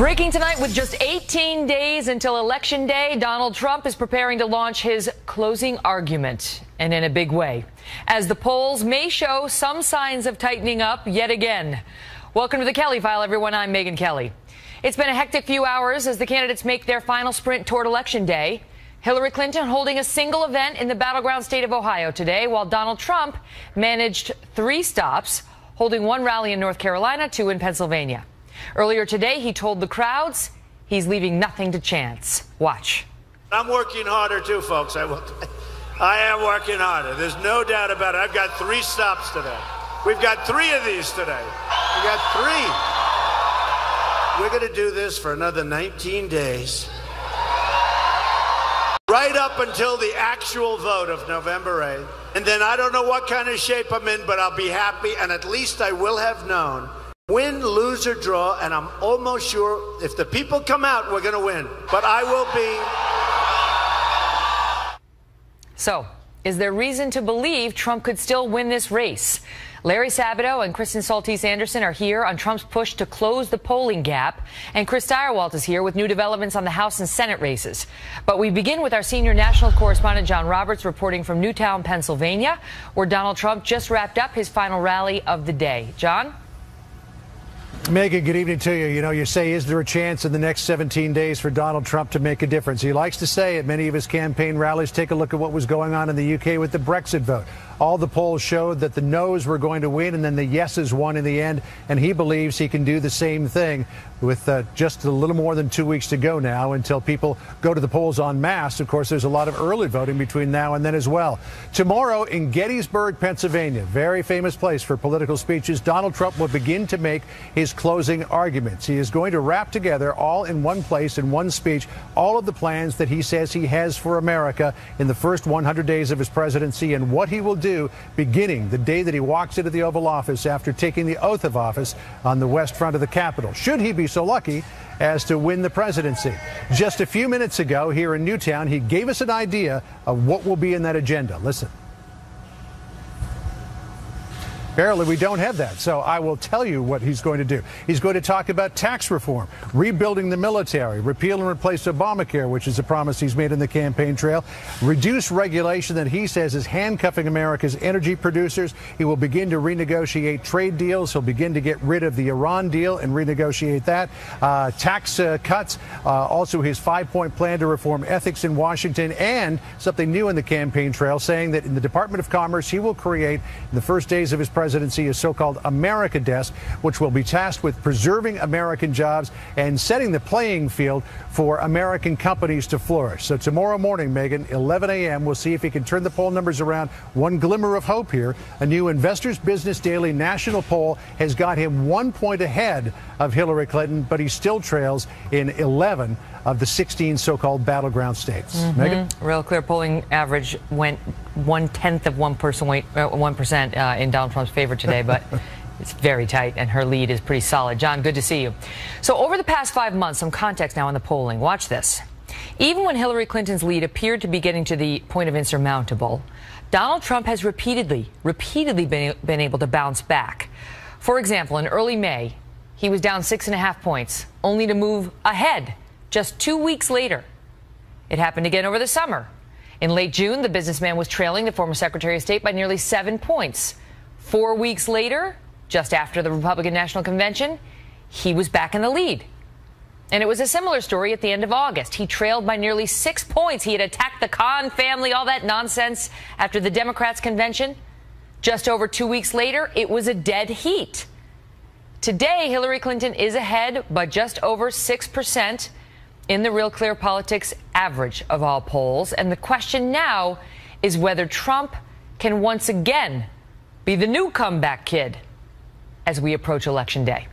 Breaking tonight with just 18 days until Election Day, Donald Trump is preparing to launch his closing argument, and in a big way, as the polls may show some signs of tightening up yet again. Welcome to the Kelly File, everyone. I'm Megyn Kelly. It's been a hectic few hours as the candidates make their final sprint toward Election Day. Hillary Clinton holding a single event in the battleground state of Ohio today, while Donald Trump managed three stops, holding one rally in North Carolina, two in Pennsylvania. Earlier today, he told the crowds he's leaving nothing to chance. Watch. I'm working harder too, folks. I, will, I am working harder. There's no doubt about it. I've got three stops today. We've got three of these today. We got three. We're going to do this for another 19 days. Right up until the actual vote of November 8th. And then I don't know what kind of shape I'm in, but I'll be happy, and at least I will have known Win, lose, or draw, and I'm almost sure if the people come out, we're going to win. But I will be. So, is there reason to believe Trump could still win this race? Larry Sabato and Kristen Soltis Anderson are here on Trump's push to close the polling gap. And Chris Stirewalt is here with new developments on the House and Senate races. But we begin with our senior national correspondent, John Roberts, reporting from Newtown, Pennsylvania, where Donald Trump just wrapped up his final rally of the day. John? Megyn, good evening to you. You know, you say, is there a chance in the next 17 days for Donald Trump to make a difference? He likes to say at many of his campaign rallies, take a look at what was going on in the UK with the Brexit vote. All the polls showed that the no's were going to win and then the yeses won in the end. And he believes he can do the same thing with uh, just a little more than two weeks to go now until people go to the polls en masse. Of course, there's a lot of early voting between now and then as well. Tomorrow in Gettysburg, Pennsylvania, very famous place for political speeches, Donald Trump will begin to make his closing arguments. He is going to wrap together all in one place in one speech all of the plans that he says he has for America in the first 100 days of his presidency and what he will do do beginning the day that he walks into the Oval Office after taking the oath of office on the west front of the Capitol. Should he be so lucky as to win the presidency. Just a few minutes ago here in Newtown, he gave us an idea of what will be in that agenda. Listen. Apparently, we don't have that. So I will tell you what he's going to do. He's going to talk about tax reform, rebuilding the military, repeal and replace Obamacare, which is a promise he's made in the campaign trail, reduce regulation that he says is handcuffing America's energy producers. He will begin to renegotiate trade deals. He'll begin to get rid of the Iran deal and renegotiate that. Uh, tax uh, cuts, uh, also his five point plan to reform ethics in Washington, and something new in the campaign trail, saying that in the Department of Commerce, he will create, in the first days of his presidency, presidency a so-called America Desk, which will be tasked with preserving American jobs and setting the playing field for American companies to flourish. So tomorrow morning, Megyn, 11 a.m., we'll see if he can turn the poll numbers around. One glimmer of hope here. A new Investors Business Daily national poll has got him one point ahead of Hillary Clinton, but he still trails in 11 of the 16 so-called battleground states. Mm-hmm. Megyn? Real clear polling average went one tenth of one percent, uh, one percent uh, in Donald Trump's favor today, but. It's very tight, and her lead is pretty solid. John, good to see you. So, over the past five months, some context now on the polling. Watch this. Even when Hillary Clinton's lead appeared to be getting to the point of insurmountable, Donald Trump has repeatedly, repeatedly been, been able to bounce back. For example, in early May, he was down six and a half points, only to move ahead just two weeks later. It happened again over the summer. In late June, the businessman was trailing the former Secretary of State by nearly seven points. Four weeks later, just after the Republican National Convention, he was back in the lead. And it was a similar story at the end of August. He trailed by nearly six points. He had attacked the Khan family, all that nonsense after the Democrats' convention. Just over two weeks later, it was a dead heat. Today, Hillary Clinton is ahead by just over 6% in the Real Clear Politics average of all polls. And the question now is whether Trump can once again be the new comeback kid as we approach Election Day.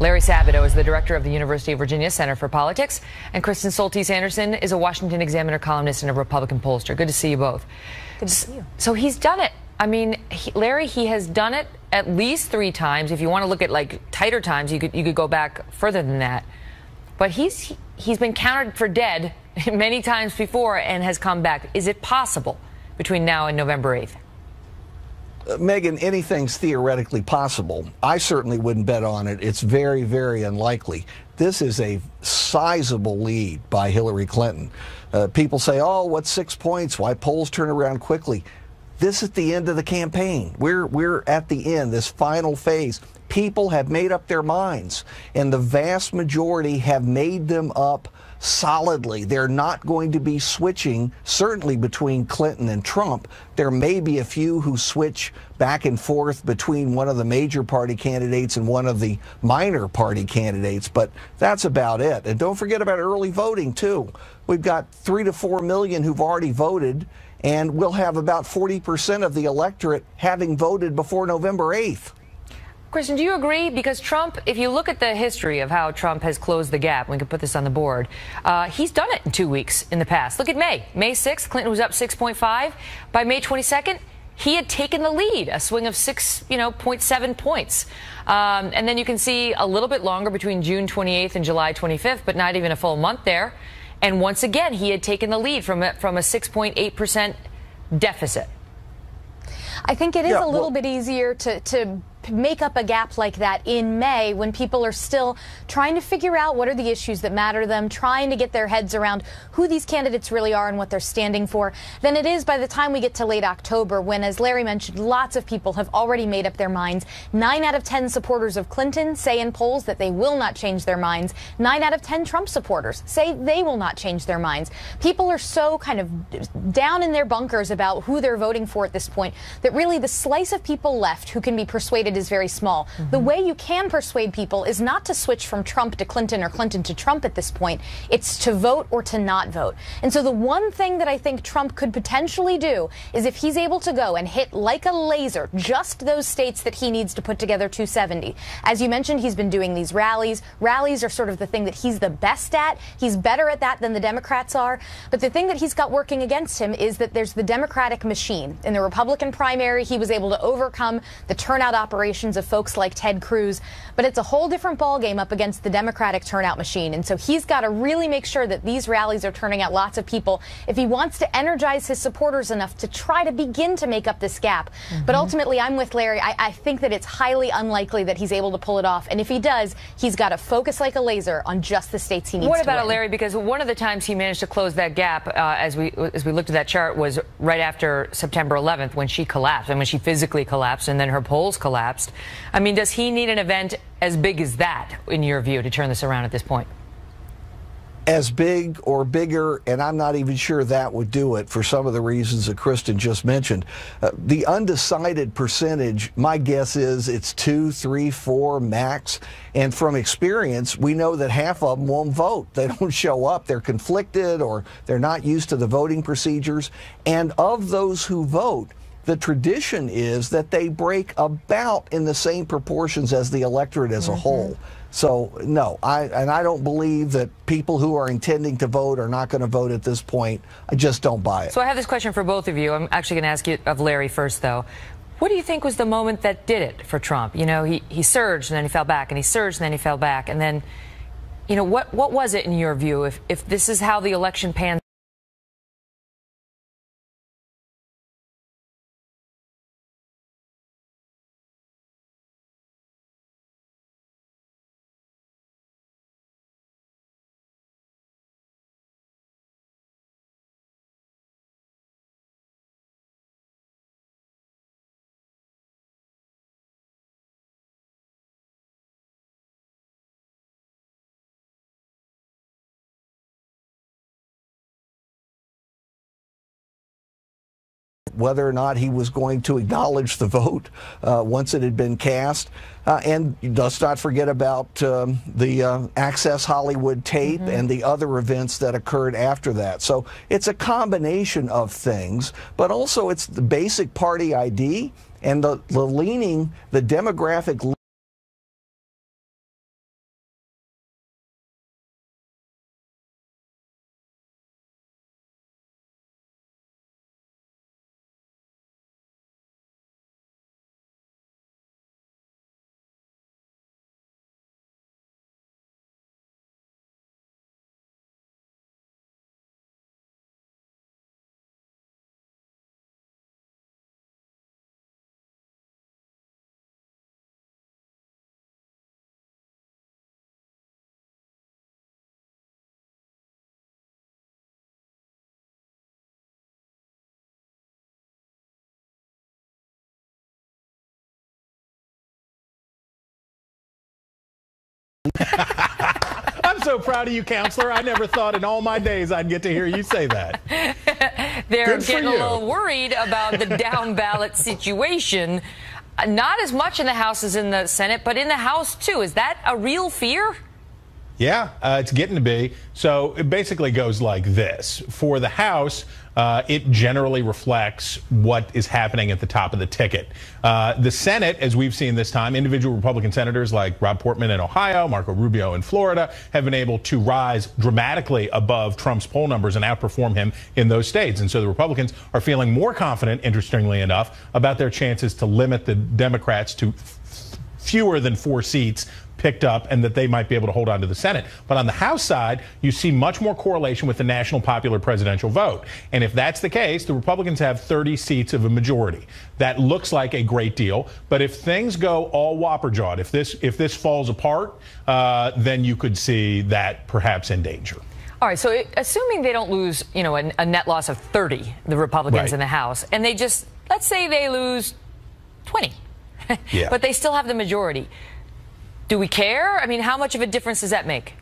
Larry Sabato is the director of the University of Virginia Center for Politics, and Kristen Soltis Anderson is a Washington Examiner columnist and a Republican pollster. Good to see you both. Good to see you. So he's done it. I mean, he, Larry, he has done it at least three times. If you want to look at like tighter times, you could you could go back further than that. But he's he's been counted for dead many times before and has come back. Is it possible between now and November 8th? uh, Megyn, anything's theoretically possible. I certainly wouldn't bet on it. It's very, very unlikely. This is a sizable lead by Hillary Clinton. Uh, people say, oh, what's six points? Why polls turn around quickly? This is the end of the campaign. We're, we're at the end, this final phase. People have made up their minds, and the vast majority have made them up solidly. They're not going to be switching, certainly between Clinton and Trump. There may be a few who switch back and forth between one of the major party candidates and one of the minor party candidates, but that's about it. And don't forget about early voting, too. We've got three to four million who've already voted, and we'll have about 40% of the electorate having voted before November 8th. Kristen, do you agree? Because Trump, if you look at the history of how Trump has closed the gap, we can put this on the board, uh, he's done it in two weeks in the past. Look at May. May 6th, Clinton was up 6.5. By May 22nd, he had taken the lead, a swing of six, you know, 0.7 points. Um, and then you can see a little bit longer between June 28th and July 25th, but not even a full month there. And once again, he had taken the lead from a, from a 6.8% deficit. I think it is yeah, a little well, bit easier to, to make up a gap like that in May when people are still trying to figure out what are the issues that matter to them, trying to get their heads around who these candidates really are and what they're standing for, than it is by the time we get to late October when, as Larry mentioned, lots of people have already made up their minds. Nine out of 10 supporters of Clinton say in polls that they will not change their minds. Nine out of 10 Trump supporters say they will not change their minds. People are so kind of down in their bunkers about who they're voting for at this point that really the slice of people left who can be persuaded persuaded is very small. Mm-hmm. The way you can persuade people is not to switch from Trump to Clinton or Clinton to Trump at this point. It's to vote or to not vote. And so the one thing that I think Trump could potentially do is if he's able to go and hit like a laser just those states that he needs to put together 270. As you mentioned, he's been doing these rallies. Rallies are sort of the thing that he's the best at. He's better at that than the Democrats are. But the thing that he's got working against him is that there's the Democratic machine. In the Republican primary, he was able to overcome the turnout operation operations of folks like Ted Cruz, but it's a whole different ballgame up against the Democratic turnout machine. And so he's got to really make sure that these rallies are turning out lots of people if he wants to energize his supporters enough to try to begin to make up this gap. Mm-hmm. But ultimately, I'm with Larry. I, I think that it's highly unlikely that he's able to pull it off. And if he does, he's got to focus like a laser on just the states he needs what about it, Larry? Because one of the times he managed to close that gap, uh, as we as we looked at that chart, was right after September 11th when she collapsed and when she physically collapsed, and then her polls collapsed collapsed. I mean, does he need an event as big as that, in your view, to turn this around at this point? As big or bigger, and I'm not even sure that would do it for some of the reasons that Kristen just mentioned. Uh, the undecided percentage, my guess is it's two, three, four max. And from experience, we know that half of them won't vote. They don't show up. They're conflicted or they're not used to the voting procedures. And of those who vote, the tradition is that they break about in the same proportions as the electorate as mm-hmm. a whole. So no, I and I don't believe that people who are intending to vote are not going to vote at this point. I just don't buy it. So I have this question for both of you. I'm actually going to ask you of Larry first, though. What do you think was the moment that did it for Trump? You know, he, he surged and then he fell back, and he surged and then he fell back, and then, you know, what what was it in your view? If if this is how the election pans whether or not he was going to acknowledge the vote uh, once it had been cast. Uh, and let's not forget about um, the uh, Access Hollywood tape mm-hmm. and the other events that occurred after that. So it's a combination of things, but also it's the basic party ID and the, the leaning, the demographic. So proud of you, counselor. I never thought in all my days I'd get to hear you say that. They're Good getting a little worried about the down ballot situation. Not as much in the House as in the Senate, but in the House too. Is that a real fear? Yeah, uh, it's getting to be. So it basically goes like this. For the House, uh, it generally reflects what is happening at the top of the ticket. Uh, the Senate, as we've seen this time, individual Republican senators like Rob Portman in Ohio, Marco Rubio in Florida, have been able to rise dramatically above Trump's poll numbers and outperform him in those states. And so the Republicans are feeling more confident, interestingly enough, about their chances to limit the Democrats to fewer than four seats picked up and that they might be able to hold on to the Senate. But on the House side, you see much more correlation with the national popular presidential vote. And if that's the case, the Republicans have 30 seats of a majority. That looks like a great deal. But if things go all whopper jawed, if this if this falls apart, uh, then you could see that perhaps in danger. All right, so assuming they don't lose, you know, a, a net loss of 30, the Republicans Right. in the House, and they just, let's say they lose 20, Yeah. but they still have the majority. Do we care? I mean, how much of a difference does that make?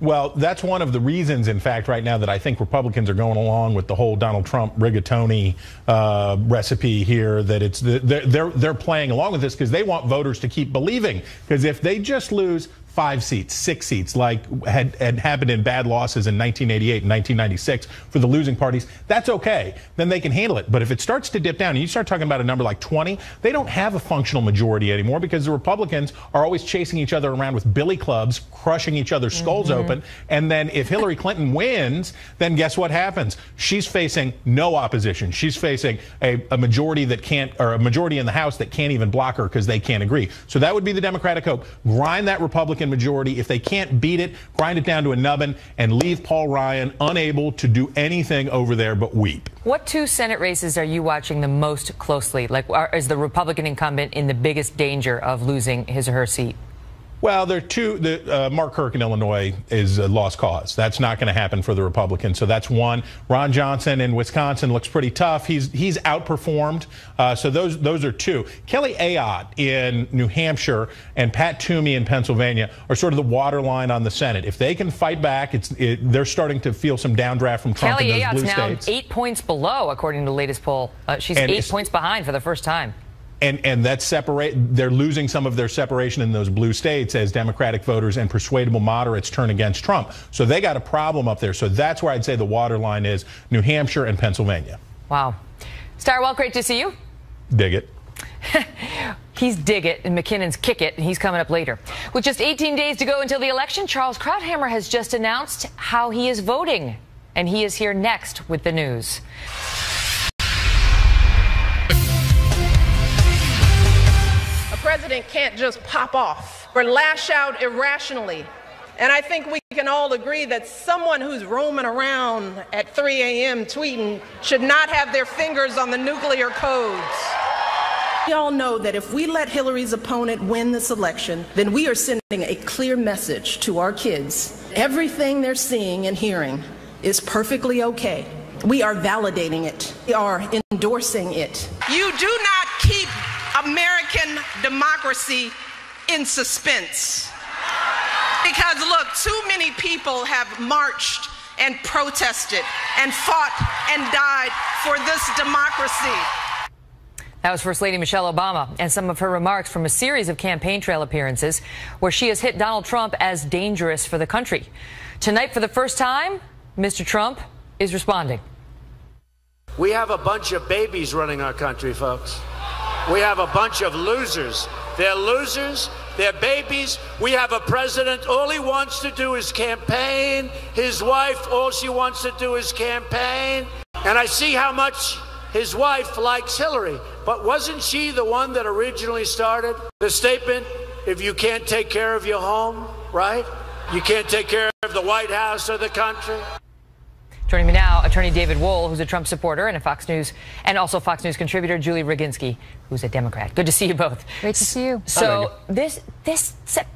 Well, that's one of the reasons, in fact, right now that I think Republicans are going along with the whole Donald Trump rigatoni uh, recipe here. That it's the, they're they're they're playing along with this because they want voters to keep believing. Because if they just lose five seats, six seats, like had, had happened in bad losses in 1988 and 1996 for the losing parties, that's okay. Then they can handle it. But if it starts to dip down and you start talking about a number like 20, they don't have a functional majority anymore because the Republicans are always chasing each other around with billy clubs, crushing each other's skulls mm-hmm. open. And then if Hillary Clinton wins, then guess what happens? She's facing no opposition. She's facing a, a majority that can't, or a majority in the House that can't even block her because they can't agree. So that would be the Democratic hope. Grind that Republican majority. If they can't beat it, grind it down to a nubbin and leave Paul Ryan unable to do anything over there but weep. What two Senate races are you watching the most closely? Like, are, is the Republican incumbent in the biggest danger of losing his or her seat? Well, there are two. The, uh, Mark Kirk in Illinois is a lost cause. That's not going to happen for the Republicans. So that's one. Ron Johnson in Wisconsin looks pretty tough. He's he's outperformed. Uh, so those those are two. Kelly Ayotte in New Hampshire and Pat Toomey in Pennsylvania are sort of the waterline on the Senate. If they can fight back, it's it, they're starting to feel some downdraft from Trump Kelly in those Ayotte's blue now states. eight points below, according to the latest poll. Uh, she's And eight points behind for the first time. And and that's separate they're losing some of their separation in those blue states as democratic voters and persuadable moderates turn against trump so they got a problem up there so that's where i'd say the water line is new hampshire and pennsylvania Wow. Stirewalt, great to see you. dig it He's dig it and McKinnon's kick it, and he's coming up later. With just 18 days to go until the election, Charles Krauthammer has just announced how he is voting. And he is here next with the news. President can't just pop off or lash out irrationally. And I think we can all agree that someone who's roaming around at 3 a.m. tweeting should not have their fingers on the nuclear codes. We all know that if we let Hillary's opponent win this election, then we are sending a clear message to our kids. Everything they're seeing and hearing is perfectly okay. We are validating it. We are endorsing it. You do not keep American democracy in suspense. Because look, too many people have marched and protested and fought and died for this democracy. That was First Lady Michelle Obama and some of her remarks from a series of campaign trail appearances where she has hit Donald Trump as dangerous for the country. Tonight, for the first time, Mr. Trump is responding. We have a bunch of babies running our country, folks. We have a bunch of losers. They're losers. They're babies. We have a president. All he wants to do is campaign. His wife, all she wants to do is campaign. And I see how much his wife likes Hillary. But wasn't she the one that originally started the statement if you can't take care of your home, right? You can't take care of the White House or the country? Joining me now, attorney David Wohl, who's a Trump supporter and a Fox News, and also Fox News contributor Julie Roginsky, who's a Democrat. Good to see you both. Great to see you. So this this se-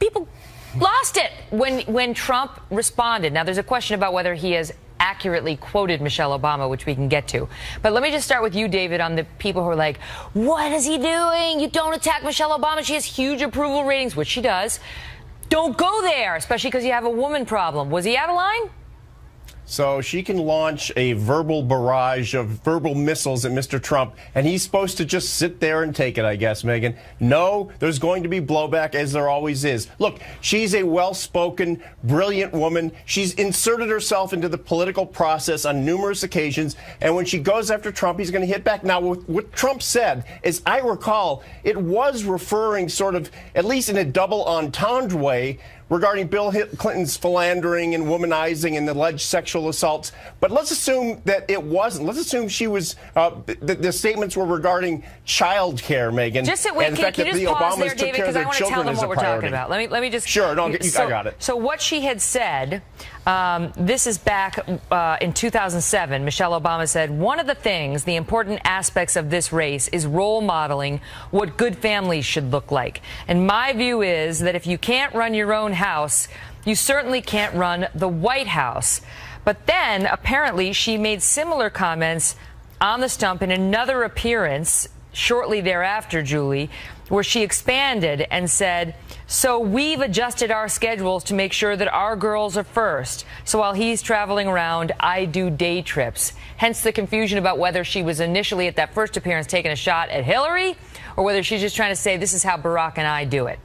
people lost it when when Trump responded. Now there's a question about whether he has accurately quoted Michelle Obama, which we can get to. But let me just start with you, David, on the people who are like, "What is he doing? You don't attack Michelle Obama. She has huge approval ratings, which she does." don't go there, especially because you have a woman problem. Was he out of line? So she can launch a verbal barrage of verbal missiles at Mr. Trump, and he's supposed to just sit there and take it, I guess, Megyn. No, there's going to be blowback, as there always is. Look, she's a well spoken, brilliant woman. She's inserted herself into the political process on numerous occasions, and when she goes after Trump, he's going to hit back. Now, what Trump said, as I recall, it was referring sort of, at least in a double entendre way, regarding Bill Clinton's philandering and womanizing and the alleged sexual assaults. But let's assume that it wasn't. Let's assume she was. Uh, the, the, statements were regarding child care, Megyn. Just wait, and can, can you just the pause Obamas there, David, because I want to tell them what we're talking about. Let me let me just. Sure, no, you, so, I got it. So what she had said. Um, this is back uh, in 2007. Michelle Obama said, One of the things, the important aspects of this race is role modeling what good families should look like. And my view is that if you can't run your own house, you certainly can't run the White House. But then, apparently, she made similar comments on the stump in another appearance shortly thereafter, Julie, where she expanded and said, So we've adjusted our schedules to make sure that our girls are first. So while he's traveling around, I do day trips. Hence the confusion about whether she was initially at that first appearance taking a shot at Hillary or whether she's just trying to say, This is how Barack and I do it.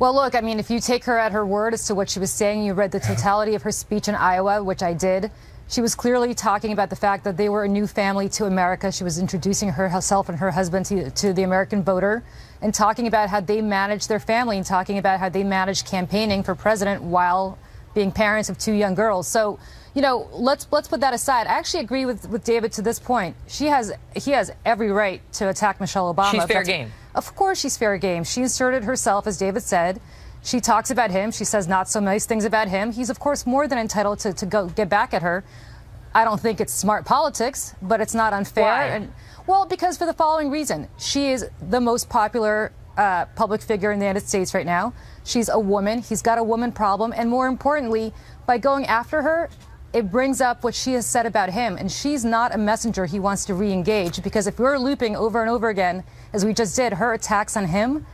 Well, look, I mean, if you take her at her word as to what she was saying, you read the totality of her speech in Iowa, which I did. She was clearly talking about the fact that they were a new family to America. She was introducing herself and her husband to, to the American voter and talking about how they managed their family and talking about how they managed campaigning for president while being parents of two young girls. So, you know, let's let's put that aside. I actually agree with, with David to this point. She has he has every right to attack Michelle Obama. She's fair game. Of course she's fair game. She inserted herself, as David said. She talks about him. She says not so nice things about him. He's, of course, more than entitled to, to go get back at her. I don't think it's smart politics, but it's not unfair. Why? And, well, because for the following reason she is the most popular uh, public figure in the United States right now. She's a woman. He's got a woman problem. And more importantly, by going after her, it brings up what she has said about him. And she's not a messenger he wants to re engage because if we're looping over and over again, as we just did, her attacks on him,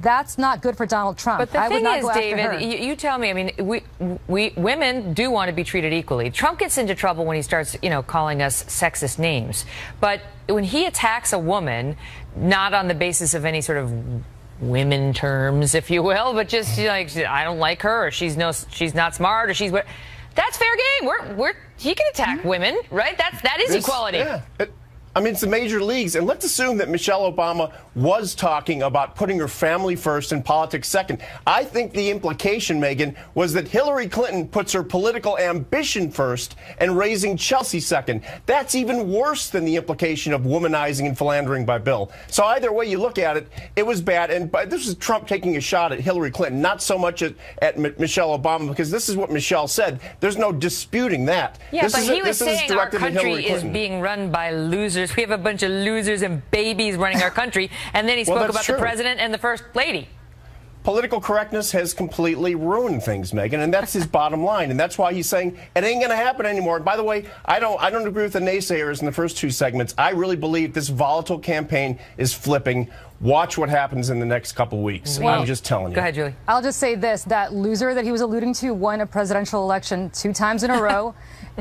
that's not good for Donald Trump. But the I thing is, David, you, you, tell me. I mean, we, we women do want to be treated equally. Trump gets into trouble when he starts, you know, calling us sexist names. But when he attacks a woman, not on the basis of any sort of women terms, if you will, but just you know, like I don't like her, or she's no, she's not smart, or she's what. That's fair game. We're, we're, he can attack mm-hmm. women, right? That's that is this, equality. Yeah. It, I mean, it's the major leagues. And let's assume that Michelle Obama was talking about putting her family first and politics second. I think the implication, Megyn, was that Hillary Clinton puts her political ambition first and raising Chelsea second. That's even worse than the implication of womanizing and philandering by Bill. So either way you look at it, it was bad. And this is Trump taking a shot at Hillary Clinton, not so much at, at M- Michelle Obama, because this is what Michelle said. There's no disputing that. Yeah, this but he a, was saying our country is being run by losers losers. We have a bunch of losers and babies running our country. And then he spoke well, about true. the president and the first lady political correctness has completely ruined things, Megyn, and that's his bottom line. And that's why he's saying it ain't going to happen anymore. And by the way, I don't, I don't agree with the naysayers in the first two segments. I really believe this volatile campaign is flipping. Watch what happens in the next couple weeks. Well, I'm just telling you. Go ahead, Julie. I'll just say this: that loser that he was alluding to won a presidential election two times in a row.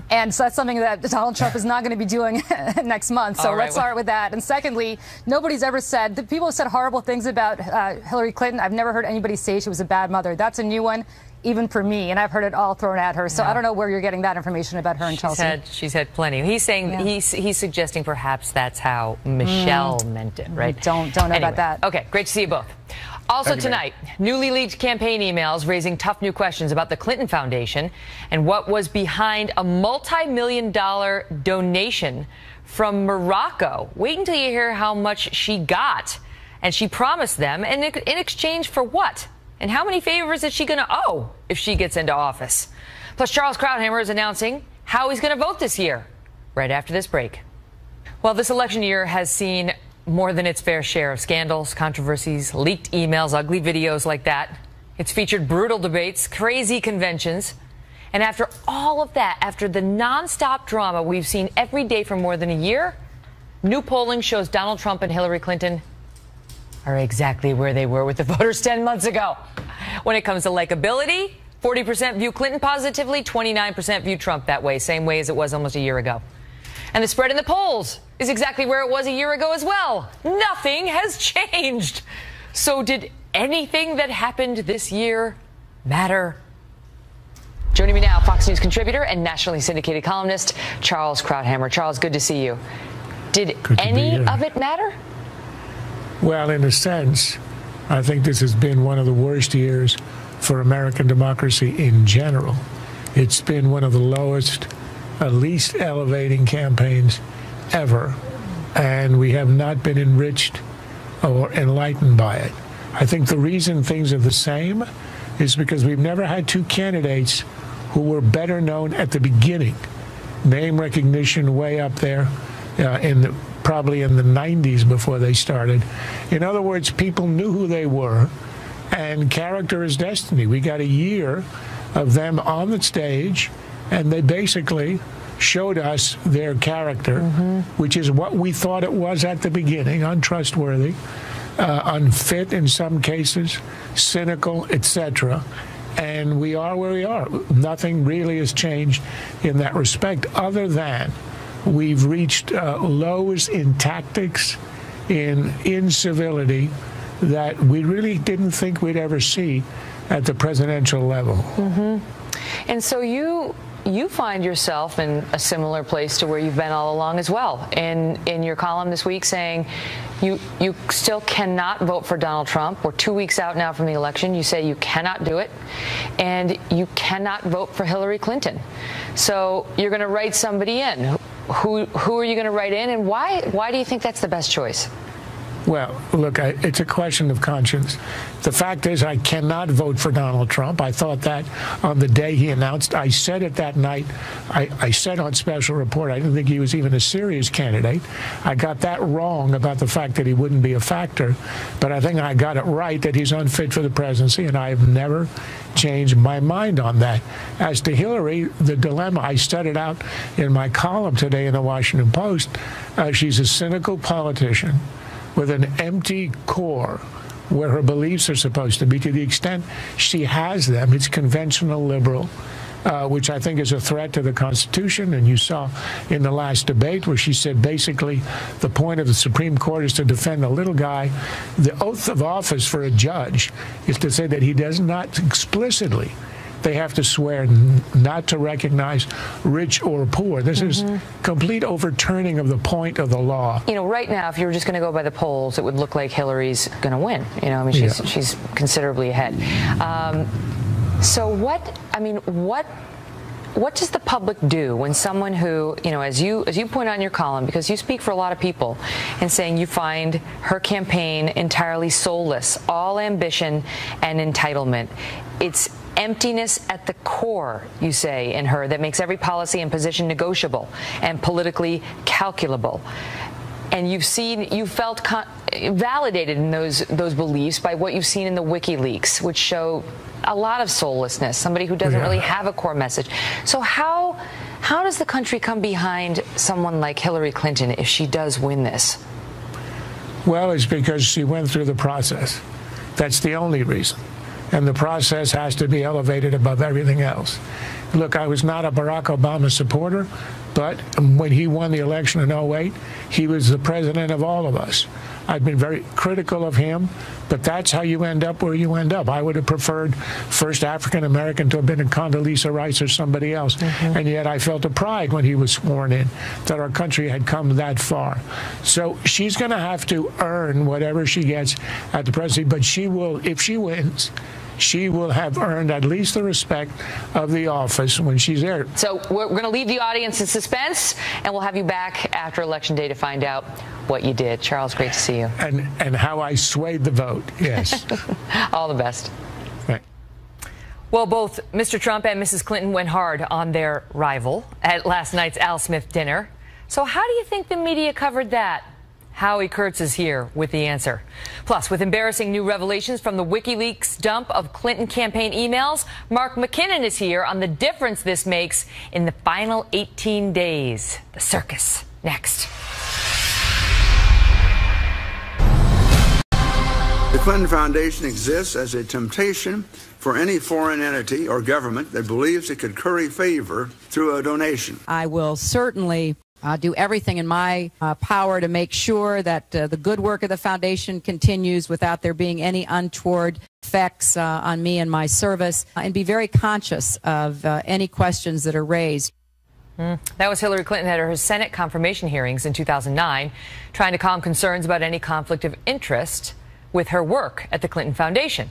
And so that's something that Donald Trump is not going to be doing next month. So right, let's well. start with that. And secondly, nobody's ever said, the people have said horrible things about uh, Hillary Clinton. I've never heard anybody say she was a bad mother. That's a new one even for me, and I've heard it all thrown at her. So yeah. I don't know where you're getting that information about her and she's Chelsea. Had, she's had plenty. He's saying yeah. he's he's suggesting perhaps that's how Michelle mm. meant it, right? Don't don't know anyway, about that. Okay, great to see you both. Also tonight, newly leaked campaign emails raising tough new questions about the Clinton Foundation and what was behind a multi-million dollar donation from Morocco. Wait until you hear how much she got. And she promised them and in exchange for what? And how many favors is she going to owe if she gets into office? Plus, Charles Krauthammer is announcing how he's going to vote this year, right after this break. Well, this election year has seen more than its fair share of scandals, controversies, leaked emails, ugly videos like that. It's featured brutal debates, crazy conventions. And after all of that, after the nonstop drama we've seen every day for more than a year, new polling shows Donald Trump and Hillary Clinton are exactly where they were with the voters 10 months ago. when it comes to likability, 40% view Clinton positively, 29% view Trump that way, same way as it was almost a year ago. And the spread in the polls is exactly where it was a year ago as well. Nothing has changed. So, did anything that happened this year matter? Joining me now, Fox News contributor and nationally syndicated columnist Charles Krauthammer. Charles, good to see you. Did any of it matter? Well, in a sense, I think this has been one of the worst years for American democracy in general. It's been one of the lowest, uh, least elevating campaigns ever, and we have not been enriched or enlightened by it. I think the reason things are the same is because we've never had two candidates who were better known at the beginning. Name recognition way up there uh, in the, probably in the 90s before they started. In other words, people knew who they were, and character is destiny. We got a year of them on the stage, and they basically showed us their character, mm-hmm. which is what we thought it was at the beginning untrustworthy, uh, unfit in some cases, cynical, etc. And we are where we are. Nothing really has changed in that respect, other than we've reached uh, lows in tactics, in incivility that we really didn't think we'd ever see at the presidential level. Mm-hmm. And so you you find yourself in a similar place to where you've been all along as well. In in your column this week, saying you you still cannot vote for Donald Trump. We're two weeks out now from the election. You say you cannot do it, and you cannot vote for Hillary Clinton. So you're going to write somebody in. Who who are you going to write in, and why why do you think that's the best choice? Well, look, I, it's a question of conscience. The fact is, I cannot vote for Donald Trump. I thought that on the day he announced. I said it that night. I, I said on special report I didn't think he was even a serious candidate. I got that wrong about the fact that he wouldn't be a factor, but I think I got it right that he's unfit for the presidency, and I have never changed my mind on that. As to Hillary, the dilemma, I set it out in my column today in the Washington Post. Uh, she's a cynical politician with an empty core where her beliefs are supposed to be. To the extent she has them, it's conventional liberal. Uh, which I think is a threat to the Constitution. And you saw in the last debate where she said basically the point of the Supreme Court is to defend the little guy. The oath of office for a judge is to say that he does not explicitly they have to swear not to recognize rich or poor. This mm-hmm. is complete overturning of the point of the law. You know, right now, if you were just going to go by the polls, it would look like Hillary's going to win. You know, I mean, she's yeah. she's considerably ahead. Um, so what? I mean, what? What does the public do when someone who, you know, as you as you point out in your column, because you speak for a lot of people, and saying you find her campaign entirely soulless, all ambition and entitlement. It's emptiness at the core, you say in her, that makes every policy and position negotiable and politically calculable. And you've seen, you felt con- validated in those those beliefs by what you've seen in the WikiLeaks, which show a lot of soullessness, somebody who doesn't yeah. really have a core message. So how how does the country come behind someone like Hillary Clinton if she does win this? Well, it's because she went through the process. That's the only reason and the process has to be elevated above everything else. Look, I was not a Barack Obama supporter, but when he won the election in 08, he was the president of all of us. I've been very critical of him, but that's how you end up where you end up. I would have preferred first African American to have been a Condoleezza Rice or somebody else. Mm-hmm. And yet I felt a pride when he was sworn in that our country had come that far. So she's going to have to earn whatever she gets at the presidency, but she will, if she wins, she will have earned at least the respect of the office when she's there. So we're, going to leave the audience in suspense, and we'll have you back after Election Day to find out what you did. Charles, great to see you. And, and how I swayed the vote, yes. All the best. Well, both Mr. Trump and Mrs. Clinton went hard on their rival at last night's Al Smith dinner. So, how do you think the media covered that? Howie Kurtz is here with the answer. Plus, with embarrassing new revelations from the WikiLeaks dump of Clinton campaign emails, Mark McKinnon is here on the difference this makes in the final 18 days. The circus, next. The Clinton Foundation exists as a temptation for any foreign entity or government that believes it could curry favor through a donation. I will certainly uh, do everything in my uh, power to make sure that uh, the good work of the foundation continues without there being any untoward effects uh, on me and my service, uh, and be very conscious of uh, any questions that are raised. Mm. That was Hillary Clinton at her Senate confirmation hearings in 2009, trying to calm concerns about any conflict of interest with her work at the Clinton Foundation.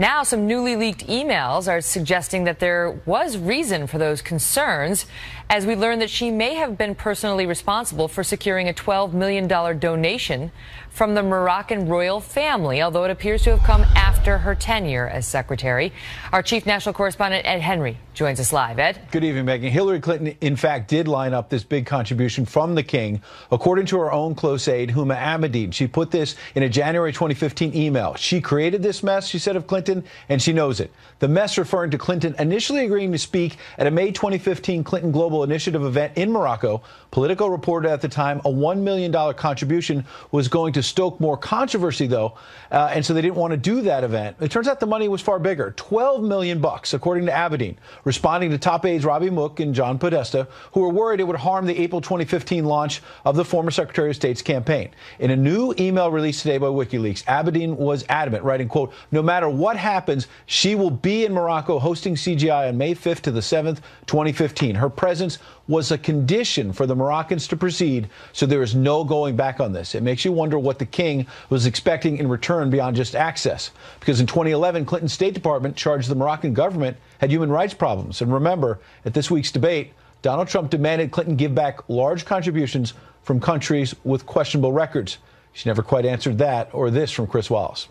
Now, some newly leaked emails are suggesting that there was reason for those concerns as we learn that she may have been personally responsible for securing a $12 million donation from the Moroccan royal family, although it appears to have come after her tenure as secretary. Our chief national correspondent, Ed Henry, joins us live. Ed? Good evening, Megyn. Hillary Clinton, in fact, did line up this big contribution from the king, according to her own close aide, Huma Abedin. She put this in a January 2015 email. She created this mess, she said, of Clinton, and she knows it. The mess referring to Clinton initially agreeing to speak at a May 2015 Clinton Global Initiative event in Morocco. Politico reported at the time a $1 million contribution was going to stoke more controversy, though, uh, and so they didn't want to do that event. It turns out the money was far bigger, 12 million bucks, according to Abedin, responding to top aides Robbie Mook and John Podesta, who were worried it would harm the April 2015 launch of the former Secretary of State's campaign. In a new email released today by WikiLeaks, Abedin was adamant, writing, "quote No matter what happens, she will be in Morocco hosting CGI on May 5th to the 7th, 2015. Her presence was a condition for the Moroccans to proceed, so there is no going back on this. It makes you wonder what the king was expecting in return beyond just access. Because in 2011, Clinton's State Department charged the Moroccan government had human rights problems. And remember, at this week's debate, Donald Trump demanded Clinton give back large contributions from countries with questionable records. She never quite answered that or this from Chris Wallace.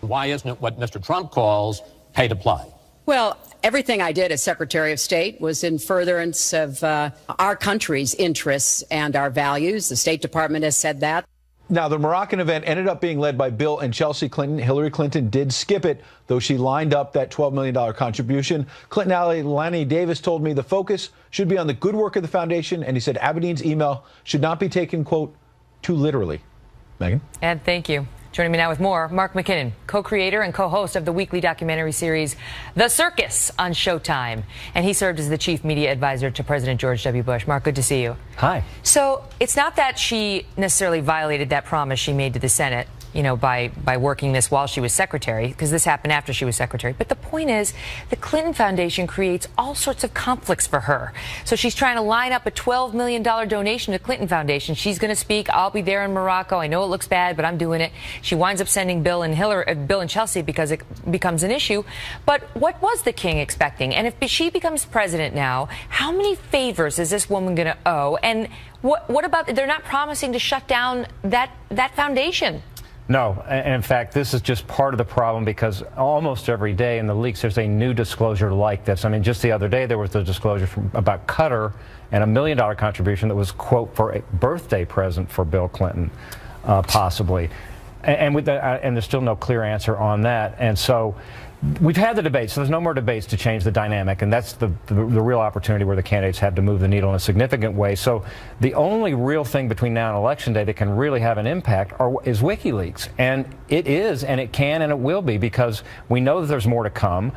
Why isn't it what Mr. Trump calls pay to play? Well, everything I did as Secretary of State was in furtherance of uh, our country's interests and our values. The State Department has said that. Now, the Moroccan event ended up being led by Bill and Chelsea Clinton. Hillary Clinton did skip it, though she lined up that $12 million contribution. Clinton ally Lanny Davis told me the focus should be on the good work of the foundation, and he said Abedin's email should not be taken, quote, too literally. Megyn? And thank you. Joining me now with more, Mark McKinnon, co-creator and co-host of the weekly documentary series The Circus on Showtime. And he served as the chief media advisor to President George W. Bush. Mark, good to see you. Hi. So it's not that she necessarily violated that promise she made to the Senate you know, by, by working this while she was secretary, because this happened after she was secretary. But the point is, the Clinton Foundation creates all sorts of conflicts for her. So she's trying to line up a $12 million donation to Clinton Foundation. She's going to speak. I'll be there in Morocco. I know it looks bad, but I'm doing it. She winds up sending Bill and Hillary, uh, Bill and Chelsea because it becomes an issue. But what was the king expecting? And if she becomes president now, how many favors is this woman going to owe? And what, what about, they're not promising to shut down that, that foundation. No, in fact, this is just part of the problem because almost every day in the leaks there's a new disclosure like this. I mean, just the other day there was a disclosure from, about Qatar and a million dollar contribution that was, quote, for a birthday present for Bill Clinton, uh, possibly. And, and, with the, uh, and there's still no clear answer on that. And so We've had the debate, so there's no more debates to change the dynamic, and that's the, the, the, real opportunity where the candidates have to move the needle in a significant way. So the only real thing between now and election day that can really have an impact are, is WikiLeaks, and it is, and it can, and it will be because we know that there's more to come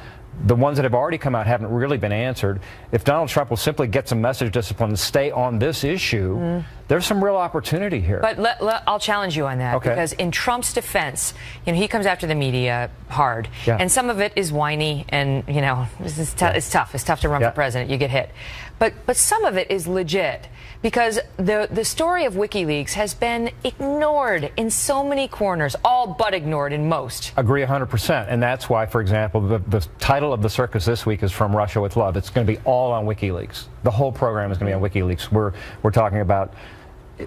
the ones that have already come out haven't really been answered. If Donald Trump will simply get some message discipline and stay on this issue, mm. there's some real opportunity here. But let, let, I'll challenge you on that okay. because in Trump's defense, you know, he comes after the media hard, yeah. and some of it is whiny, and you know, it's, t- yeah. it's tough. It's tough to run yeah. for president. You get hit, but but some of it is legit because the, the story of WikiLeaks has been ignored in so many corners, all but ignored in most. Agree 100%. And that's why, for example, the, the title of the circus this week is From Russia with Love. It's going to be all on WikiLeaks. The whole program is going to be on WikiLeaks. We're, we're talking about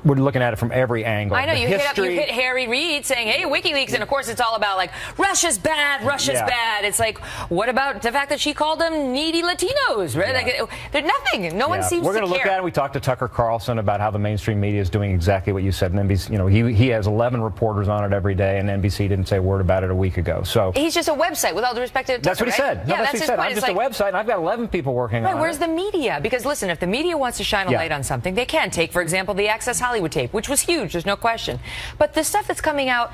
we're looking at it from every angle. I know the you hit, up, you hit Harry Reid saying, "Hey, WikiLeaks," and of course it's all about like Russia's bad, Russia's yeah. bad. It's like, what about the fact that she called them needy Latinos? Right? Yeah. Like, they're nothing. No yeah. one seems. We're going to look at it. We talked to Tucker Carlson about how the mainstream media is doing exactly what you said. And NBC, you know, he he has 11 reporters on it every day, and NBC didn't say a word about it a week ago. So he's just a website. With all due respect to Tucker, that's what he right? said. No, yeah, that's, that's what he said. Point. I'm just like, a website, and I've got 11 people working right, on where's it. Where's the media? Because listen, if the media wants to shine a light on something, they can. Take, for example, the Access Access Hollywood tape, which was huge, there's no question. But the stuff that's coming out,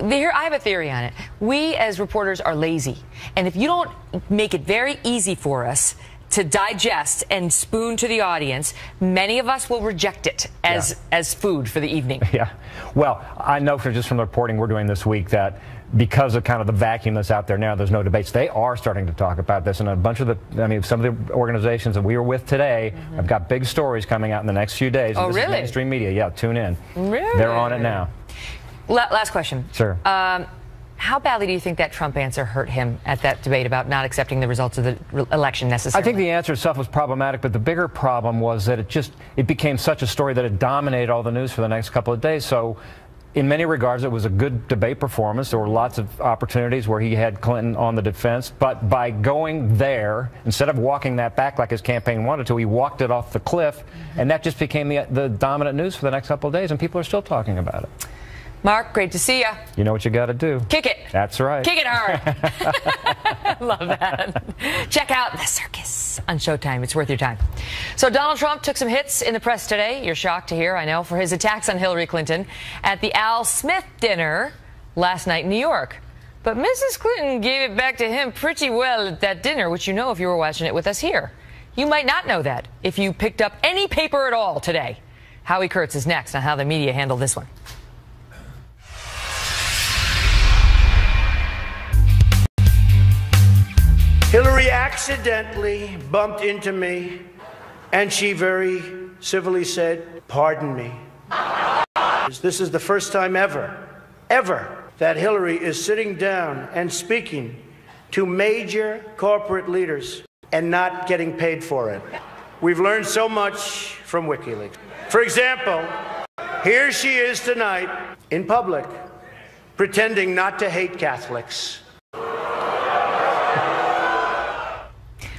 here I have a theory on it. We as reporters are lazy. And if you don't make it very easy for us to digest and spoon to the audience, many of us will reject it as, yeah. as food for the evening. Yeah. Well, I know from just from the reporting we're doing this week that because of kind of the vacuum that's out there now, there's no debates. They are starting to talk about this, and a bunch of the, I mean, some of the organizations that we were with today mm-hmm. have got big stories coming out in the next few days. Oh, really? mainstream media, yeah, tune in. Really? They're on it now. La- last question. Sure. Um, how badly do you think that Trump answer hurt him at that debate about not accepting the results of the re- election necessarily? I think the answer itself was problematic, but the bigger problem was that it just it became such a story that it dominated all the news for the next couple of days. So in many regards, it was a good debate performance. There were lots of opportunities where he had Clinton on the defense. But by going there, instead of walking that back like his campaign wanted to, he walked it off the cliff. And that just became the, the dominant news for the next couple of days. And people are still talking about it. Mark, great to see you. You know what you got to do. Kick it. That's right. Kick it hard. Love that. Check out The Circus on Showtime. It's worth your time. So, Donald Trump took some hits in the press today. You're shocked to hear, I know, for his attacks on Hillary Clinton at the Al Smith dinner last night in New York. But Mrs. Clinton gave it back to him pretty well at that dinner, which you know if you were watching it with us here. You might not know that if you picked up any paper at all today. Howie Kurtz is next on how the media handled this one. Hillary accidentally bumped into me, and she very civilly said, Pardon me. This is the first time ever, ever, that Hillary is sitting down and speaking to major corporate leaders and not getting paid for it. We've learned so much from WikiLeaks. For example, here she is tonight in public pretending not to hate Catholics.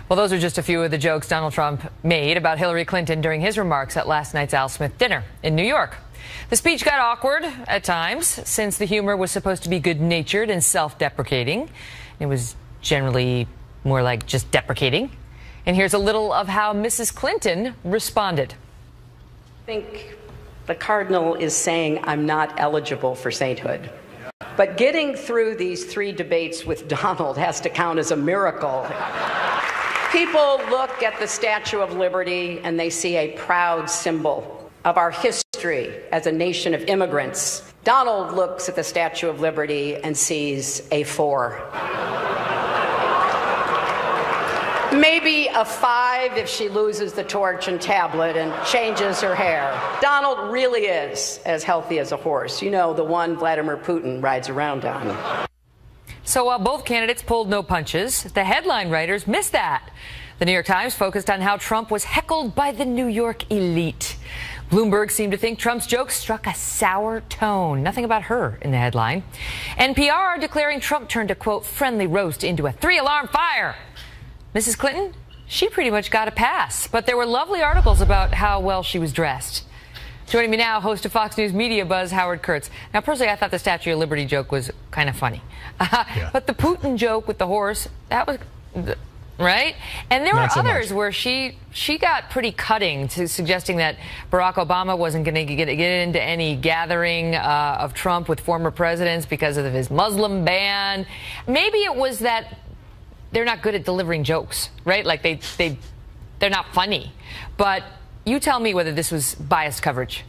Well, those are just a few of the jokes Donald Trump made about Hillary Clinton during his remarks at last night's Al Smith dinner in New York. The speech got awkward at times since the humor was supposed to be good natured and self deprecating. It was generally more like just deprecating. And here's a little of how Mrs. Clinton responded. I think the Cardinal is saying, I'm not eligible for sainthood. But getting through these three debates with Donald has to count as a miracle. People look at the Statue of Liberty and they see a proud symbol of our history as a nation of immigrants. Donald looks at the Statue of Liberty and sees a four. Maybe a five if she loses the torch and tablet and changes her hair. Donald really is as healthy as a horse. You know, the one Vladimir Putin rides around on. So while both candidates pulled no punches, the headline writers missed that. The New York Times focused on how Trump was heckled by the New York elite. Bloomberg seemed to think Trump's jokes struck a sour tone. Nothing about her in the headline. NPR declaring Trump turned a quote friendly roast into a three alarm fire. Mrs. Clinton, she pretty much got a pass, but there were lovely articles about how well she was dressed. Joining me now, host of Fox News Media Buzz, Howard Kurtz. Now, personally, I thought the Statue of Liberty joke was kind of funny. Uh, yeah. But the Putin joke with the horse, that was. Right, and there Not were so others much. where she she got pretty cutting to suggesting that Barack Obama wasn't going to get, get into any gathering uh, of Trump with former presidents because of his Muslim ban. Maybe it was that they're not good at delivering jokes, right? Like they they they're not funny. But you tell me whether this was biased coverage.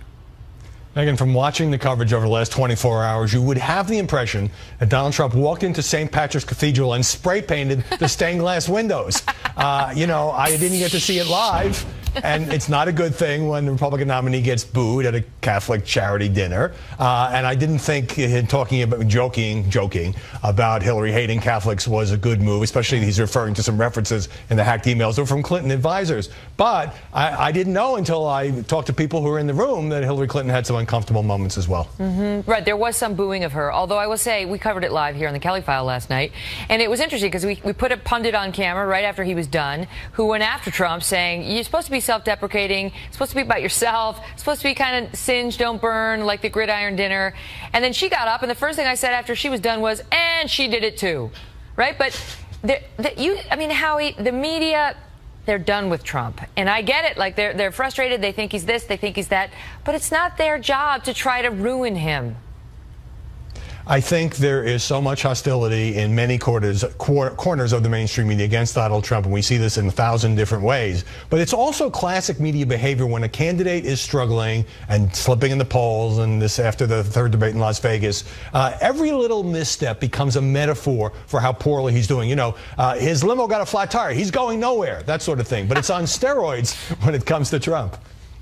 Megyn, from watching the coverage over the last 24 hours, you would have the impression that Donald Trump walked into St. Patrick's Cathedral and spray painted the stained glass windows. Uh, you know, I didn't get to see it live and it's not a good thing when the Republican nominee gets booed at a Catholic charity dinner. Uh, and I didn't think him talking about joking, joking about Hillary hating Catholics was a good move, especially he's referring to some references in the hacked emails that were from Clinton advisors. But I, I, didn't know until I talked to people who were in the room that Hillary Clinton had some uncomfortable moments as well. Mm-hmm. Right, there was some booing of her. Although I will say we covered it live here on the Kelly File last night, and it was interesting because we, we put a pundit on camera right after he was done, who went after Trump, saying you're supposed to be self-deprecating. It's supposed to be about yourself. It's supposed to be kind of singe, don't burn, like the gridiron dinner. And then she got up, and the first thing I said after she was done was, and she did it too, right? But the, the, you, I mean, Howie, the media they're done with Trump. And I get it. Like they're they're frustrated. They think he's this. They think he's that. But it's not their job to try to ruin him. I think there is so much hostility in many quarters, cor- corners of the mainstream media against Donald Trump, and we see this in a thousand different ways. But it's also classic media behavior when a candidate is struggling and slipping in the polls, and this after the third debate in Las Vegas. Uh, every little misstep becomes a metaphor for how poorly he's doing. You know, uh, his limo got a flat tire, he's going nowhere, that sort of thing. But it's on steroids when it comes to Trump.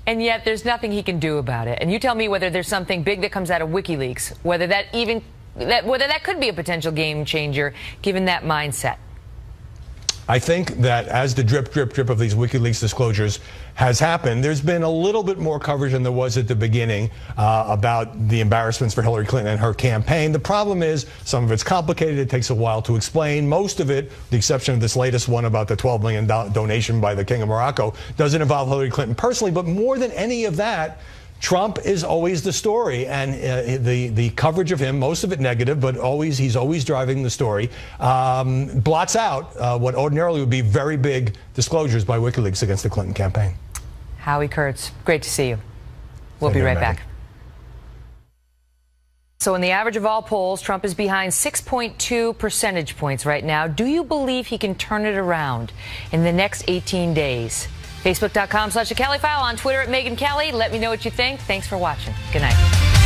And yet there's nothing he can do about it. And you tell me whether there's something big that comes out of WikiLeaks, whether that even that, whether that could be a potential game changer given that mindset. I think that as the drip, drip, drip of these WikiLeaks disclosures has happened, there's been a little bit more coverage than there was at the beginning uh, about the embarrassments for Hillary Clinton and her campaign. The problem is some of it's complicated. It takes a while to explain. Most of it, the exception of this latest one about the $12 million donation by the King of Morocco, doesn't involve Hillary Clinton personally. But more than any of that, Trump is always the story, and uh, the the coverage of him, most of it negative, but always he's always driving the story, um, blots out uh, what ordinarily would be very big disclosures by WikiLeaks against the Clinton campaign. Howie Kurtz, great to see you. We'll be right back. So, in the average of all polls, Trump is behind 6.2 percentage points right now. Do you believe he can turn it around in the next 18 days? Facebook.com slash the Kelly File on Twitter at Megyn Kelly. Let me know what you think. Thanks for watching. Good night.